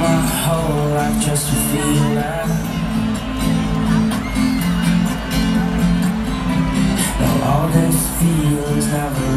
my whole life just to feel that. Now all these feelings never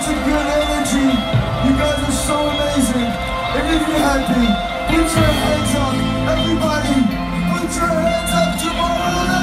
such a good energy. You guys are so amazing. And if you're happy, put your hands up. Everybody, put your hands up Tomorrowland.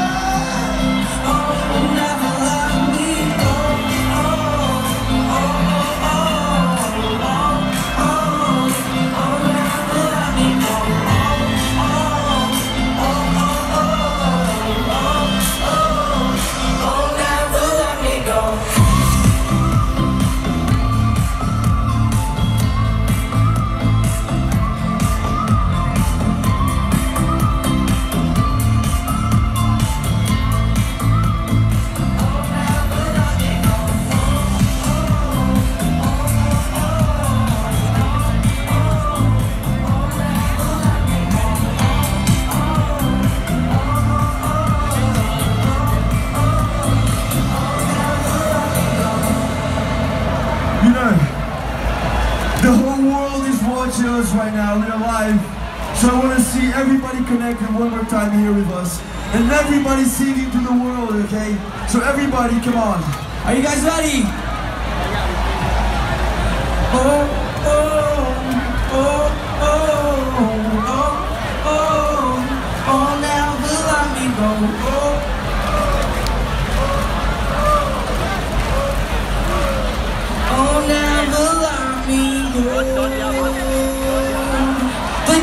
Watching right now. We're live. So I want to see everybody connected one more time here with us. And everybody singing to the world, okay? So everybody, come on. Are you guys ready? Oh,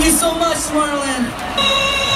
you so much, Tomorrowland.